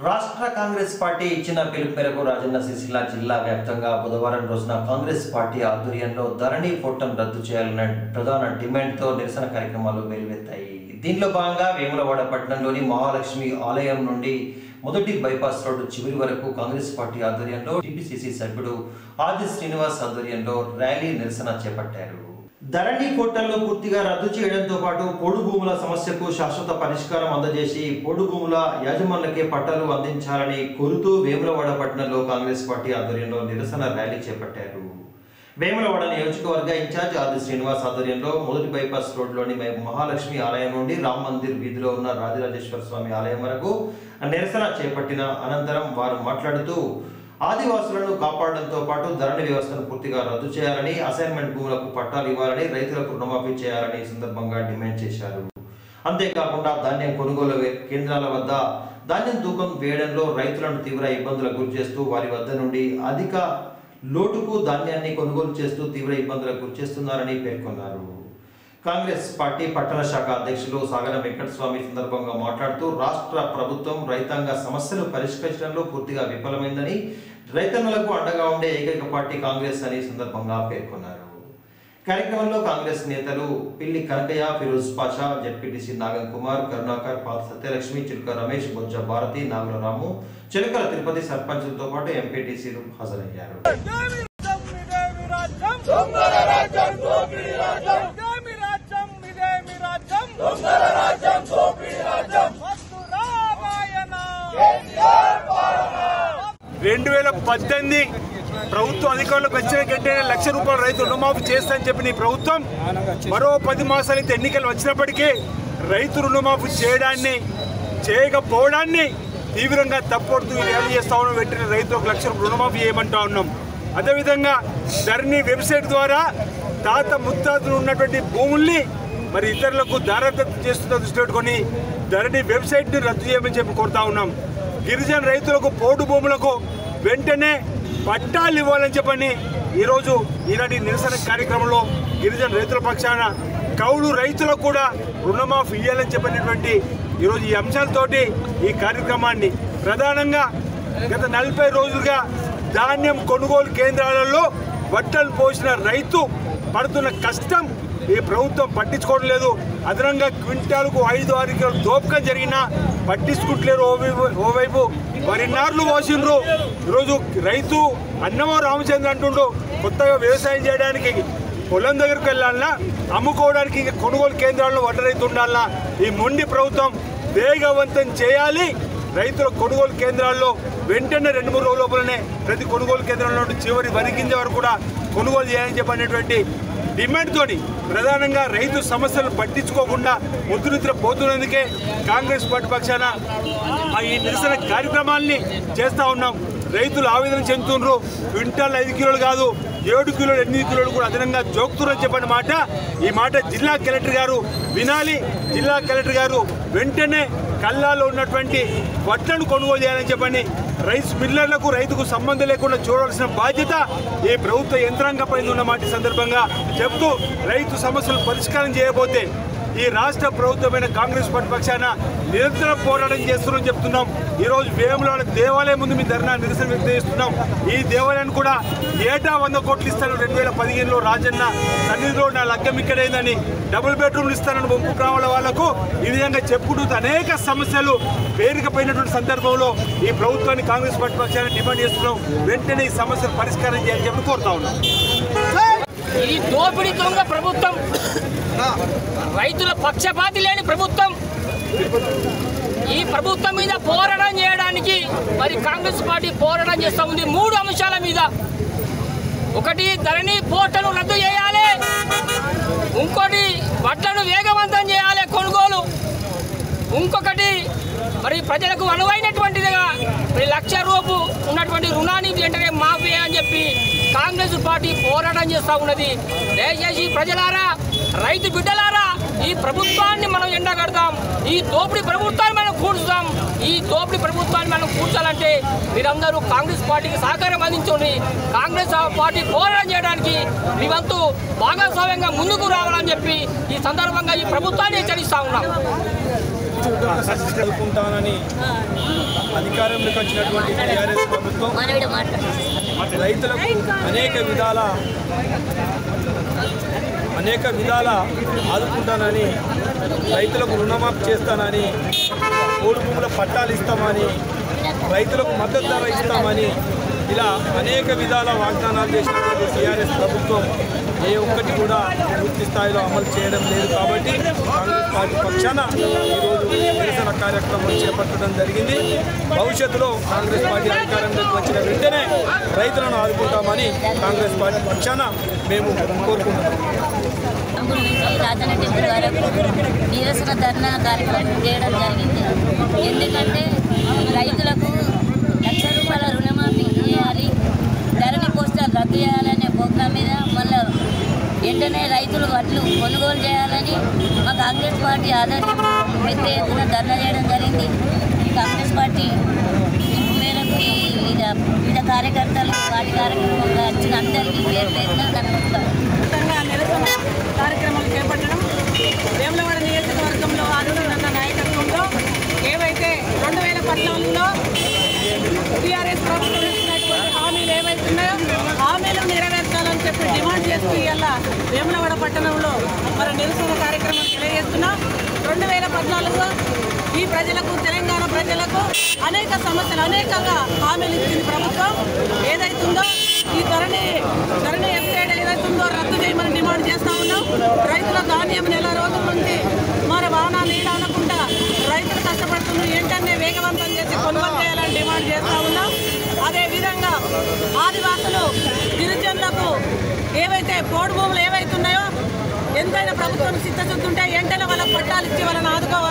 రాష్ట్ర కాంగ్రెస్ పార్టీ ఇచ్చిన పిలుపు మేరకు రాజన్న సిరిసిల్ల జిల్లా వ్యాప్తంగా బుధవారం రోజున కాంగ్రెస్ పార్టీ ఆధ్వర్యంలో ధరణి పోటం రద్దు చేయాలన్న ప్రధాన డిమాండ్తో నిరసన కార్యక్రమాలు వెలువెత్తాయి దీనిలో భాగంగా వేములవాడ పట్టణంలోని మహాలక్ష్మి ఆలయం నుండి మొదటి బైపాస్ రోడ్డు చివరి వరకు కాంగ్రెస్ పార్టీ ఆధ్వర్యంలో టీపీసీసీ సభ్యుడు ఆది శ్రీనివాస్ ఆధ్వర్యంలో ర్యాలీ నిరసన చేపట్టారు. ధరణి కోటలను పూర్తిగా రద్దు చేయడంతో పాటు పొడు భూముల సమస్యకు శాశ్వత పరిష్కారం అందజేసి పొడు భూముల యాజమాన్లకే పట్టాలు అందించాలని కోరుతూ వేములవాడ పట్టణంలో కాంగ్రెస్ పార్టీ ఆధ్వర్యంలో నిరసన ర్యాలీ చేపట్టారు. వేములవాడ నియోజకవర్గ ఇన్ఛార్జ్ ఆది శ్రీనివాస్ ఆధ్వర్యంలో మొదటి బైపాస్ రోడ్లోని మహాలక్ష్మి ఆలయం నుండి రామ్ మందిర్ వీధిలో ఉన్న రాజరాజేశ్వర స్వామి ఆలయం వరకు నిరసన చేపట్టిన అనంతరం వారు మాట్లాడుతూ ఆదివాసులను కాపాడడంతో పాటు ధరణి వ్యవస్థను పూర్తిగా రద్దు చేయాలని అసైన్మెంట్ భూములకు పట్టాలు ఇవ్వాలని రైతులకు రుణమాఫీ చేయాలని సందర్భంగా డిమాండ్ చేశారు. అంతేకాకుండా ధాన్యం కొనుగోలు కేంద్రాల వద్ద ధాన్యం తూకం వేయడంలో రైతులను తీవ్ర ఇబ్బందులకు గురి చేస్తూ వారి వద్ద నుండి అధిక లోటుకు ధాన్యాన్ని కొనుగోలు చేస్తూ తీవ్ర ఇబ్బందులకు గురి చేస్తున్నారని పేర్కొన్నారు. కాంగ్రెస్ పార్టీ పట్టణ శాఖ అధ్యక్షులు సాగర వెంకటస్వామి సందర్భంగా మాట్లాడుతూ రాష్ట్ర ప్రభుత్వం రైతాంగ సమస్యలు పరిష్కరించడంలో పూర్తిగా విఫలమైందని రైతన్నలకు అండగా ఉండే ఏకైక పార్టీ కాంగ్రెస్ అని సందర్భంగా పేర్కొన్నారు కార్యక్రమంలో కాంగ్రెస్ నేతలు పిల్లి కనకయ్య ఫిరోజ్ పాషా జడ్పీటీసీ నాగం కుమార్ కరుణాకర్ పాత సత్యలక్ష్మి చిలుక రమేష్ బొజ్జ భారతి నాగులరాము చిలుకల తిరుపతి సర్పంచులతో పాటు ఎంపీటీసీలు హాజరయ్యారు రెండు వేల పద్దెనిమిది ప్రభుత్వం అధికారులకు వచ్చిన వెంటనే లక్ష రూపాయల రైతు రుణమాఫీ చేస్తానని చెప్పిన ఈ ప్రభుత్వం మరో పది మాసాలైతే ఎన్నికలు వచ్చినప్పటికీ రైతు రుణమాఫీ చేయడాన్ని చేయకపోవడాన్ని తీవ్రంగా తప్పొడుతూ ర్యాలీ చేస్తా ఉన్నాం. వెంటనే రైతులకు లక్ష రూపాయలు రుణమాఫీ చేయమంటా ఉన్నాం. అదేవిధంగా ధరణి వెబ్సైట్ ద్వారా తాత ముత్తాతలు ఉన్నటువంటి భూముల్ని మరి ఇతరులకు దారదత్తు చేస్తున్న దృష్టిలో పెట్టుకొని ధరణి వెబ్సైట్ని రద్దు చేయమని చెప్పి కోరుతా ఉన్నాం. గిరిజన రైతులకు పోడు భూములకు వెంటనే పట్టాలు ఇవ్వాలని చెప్పని ఈరోజు ఈనాటి నిరసన కార్యక్రమంలో గిరిజన రైతుల పక్షాన కౌలు రైతులకు కూడా రుణమాఫీ ఇవ్వాలని చెప్పినటువంటి ఈరోజు ఈ అంశాలతోటి ఈ కార్యక్రమాన్ని ప్రధానంగా గత నలభై రోజులుగా ధాన్యం కొనుగోలు కేంద్రాలలో వట్టలు పోసిన రైతు పడుతున్న కష్టం ఈ ప్రభుత్వం పట్టించుకోవడం లేదు. అదనంగా క్వింటాలకు ఐదు ఆరు కిలోలు దోపకం జరిగినా పట్టించుకుంటలేరు ఓవైపు ఓవైపు. వరి పోసిండ్రు ఈరోజు రైతు అన్నమో రామచంద్ర అంటుండు కొత్తగా వ్యవసాయం చేయడానికి పొలం దగ్గరికి వెళ్ళాలన్నా అమ్ముకోవడానికి ఇంకా కొనుగోలు కేంద్రాల్లో వడ్డరైతు ఉండాలన్నా ఈ మొండి ప్రభుత్వం వేగవంతం చేయాలి. రైతుల కొనుగోలు కేంద్రాల్లో వెంటనే రెండు మూడు రోజుల లోపలనే ప్రతి కొనుగోలు కేంద్రంలో చివరి వరి వరకు కూడా కొనుగోలు చేయాలని చెప్పనేటువంటి డిమాండ్తోని ప్రధానంగా రైతు సమస్యలు పట్టించుకోకుండా ముద్దునిద్ర పోతున్నందుకే కాంగ్రెస్ పార్టీ పక్షాన ఈ నిరసన కార్యక్రమాల్ని చేస్తూ ఉన్నాం. రైతులు ఆవేదన చెందుతుండ్రు. క్వింటాల్ ఐదు కిలోలు కాదు ఏడు కిలోలు ఎనిమిది కిలోలు కూడా అదనంగా జోకుతురని చెప్పిన మాట. ఈ మాట జిల్లా కలెక్టర్ గారు వినాలి. జిల్లా కలెక్టర్ గారు వెంటనే కల్లాలో ఉన్నటువంటి వడ్లను కొనుగోలు చేయాలని చెప్పని రైస్ మిల్లర్లకు రైతుకు సంబంధం లేకుండా చూడాల్సిన బాధ్యత ఈ ప్రభుత్వ యంత్రాంగంపై ఉన్న మాట సందర్భంగా చెబుతూ రైతు సమస్యలు పరిష్కారం చేయబోతే ఈ రాష్ట్ర ప్రభుత్వమైన కాంగ్రెస్ పార్టీ పక్షాన నిరంతరం పోరాటం చేస్తున్నాం చెప్తున్నాం. ఈరోజు వేములవాడ దేవాలయం ముందు మీ ధర్నా నిరసన వ్యక్తం చేస్తున్నాం. ఈ దేవాలయాన్ని కూడా ఏటా వంద కోట్లు ఇస్తాను. రెండు వేల పదిహేనులో రాజన్న సన్నిధిలో నా లగ్గం ఇక్కడైందని డబుల్ బెడ్రూమ్లు ఇస్తానని ముంపు గ్రామాల వాళ్ళకు ఈ విధంగా చెప్పుకుంటూ అనేక సమస్యలు పేరుకపోయినటువంటి సందర్భంలో ఈ ప్రభుత్వాన్ని కాంగ్రెస్ పార్టీ పక్షాన్ని డిమాండ్ చేస్తున్నాం. వెంటనే ఈ సమస్యలు పరిష్కారం చేయాలని చెప్పి కోరుతా ఉన్నాం. ఈ దోపిడీ దొంగ ప్రభుత్వం రైతుల పక్షపాతి లేని ప్రభుత్వం. ఈ ప్రభుత్వం మీద పోరాటం చేయడానికి మరి కాంగ్రెస్ పార్టీ పోరాటం చేస్తూ ఉంది. మూడు అంశాల మీద. ఒకటి ధరణి పోర్టల్ రద్దు చేయాలి. ఇంకోటి వడ్లను వేగవంతం చేయాలి కొనుగోలు. ఇంకొకటి మరి ప్రజలకు అనువైనటువంటిదిగా మరి లక్ష రూపు ఉన్నటువంటి రుణాన్ని వెంటనే మాఫీ అని చెప్పి కాంగ్రెస్ పార్టీ పోరాటం చేస్తూ ఉన్నది. దయచేసి ప్రజలారా రైతు బిడ్డలారా ఈ ప్రభుత్వాన్ని మనం ఎండగడదాం ఈ దోపిడీ ప్రభుత్వాన్ని మనం కూర్చుదాం ఈ దోపిడీ ప్రభుత్వాన్ని మనం కూర్చాలంటే మీరందరూ కాంగ్రెస్ పార్టీకి సహకారం అందించండి. కాంగ్రెస్ పార్టీ పోరాటం చేయడానికి మీ వంతు భాగస్వామ్యంగా ముందుకు రావాలని చెప్పి ఈ సందర్భంగా ఈ ప్రభుత్వాన్ని హెచ్చరిస్తా ఉన్నాం. అధికారంలోకి వచ్చినటువంటి టీఆర్ఎస్ ప్రభుత్వం రైతులకు అనేక విధాల అనేక విధాల ఆదుకుంటానని రైతులకు రుణమాఫీ చేస్తానని కోడి భూముల పట్టాలు ఇస్తామని రైతులకు మద్దతు ధర ఇస్తామని ఇలా అనేక విధాల వాగ్దానాలు చేసినటువంటి టీఆర్ఎస్ ప్రభుత్వం ఏ ఒక్కటి కూడా పూర్తి స్థాయిలో అమలు చేయడం లేదు కాబట్టి కాంగ్రెస్ పార్టీ పక్షాన ఈరోజు నిరసన కార్యక్రమం చేపట్టడం జరిగింది. భవిష్యత్తులో కాంగ్రెస్ పార్టీ అధికారంలోకి వచ్చిన వెంటనే రైతులను ఆదుకుంటామని కాంగ్రెస్ పార్టీ పక్షాన మేము కోరుకుంటున్నాం. రాజన్న టెంపుల్ వరకు నిరసన ధర్నా కార్యక్రమం చేయడం జరిగింది. ఎందుకంటే రైతులకు లక్ష రూపాయల రుణమాఫీ చేయాలి ధరణి పోస్టర్ రద్దు చేయాలి ప్రభుత్వం మీద మళ్ళీ వెంటనే రైతులు వడ్లు కొనుగోలు చేయాలని మా కాంగ్రెస్ పార్టీ ఆదర్శం పెద్ద ఎత్తున ధర్నా చేయడం జరిగింది కాంగ్రెస్ పార్టీ మేరకు వివిధ వివిధ కార్యకర్తలు వాటి కార్యక్రమంగా వచ్చిన అందరికీ పేరు పేరున ధన్యవాదాలు వ్యాప్తంగా నిరసన కార్యక్రమాలు చేపట్టడం వేములవాడ నియోజకవర్గంలో ఆరునన్న నాయకత్వంలో ఏవైతే రెండు వేల పద్నాలుగులో టీఆర్ఎస్ ప్రభుత్వం ఇచ్చినటువంటి హామీలు ఏవైతున్నాయో హామీలు నెరవేర్చాలని చెప్పి డిమాండ్ చేస్తూ ఇవాళ వేములవాడ పట్టణంలో మరి నిరసన కార్యక్రమం తెలియజేస్తున్నాం. రెండు వేల పద్నాలుగులో ఈ ప్రజలకు తెలంగాణ ప్రజలకు అనేక సమస్యలు అనేకంగా హామీలు ఇచ్చింది ప్రభుత్వం. ఏదైతుందో ఈ ధరణి ధరణి ఎంసైడ్ ఏదైతుందో రద్దు చేయమని డిమాండ్ చేస్తా ఉన్నాం. రైతుల ధాన్యం నెల రోజుల నుండి మరి వాన నీడ అనకుండా రైతులు కష్టపడుతున్న ఏంటనే వేగవంతం చేసి కొనుగోలు చేయాలని డిమాండ్ చేస్తా ఉన్నాం. అదేవిధంగా ఆదివాసులు గిరిజనులకు ఏవైతే పోడు భూములు ఏవైతున్నాయో ఎంతైనా ప్రభుత్వం సిద్ధశుద్ధి ఉంటే వెంటనే వాళ్ళకి పట్టాలు ఇచ్చి వాళ్ళని ఆదుకోవాలని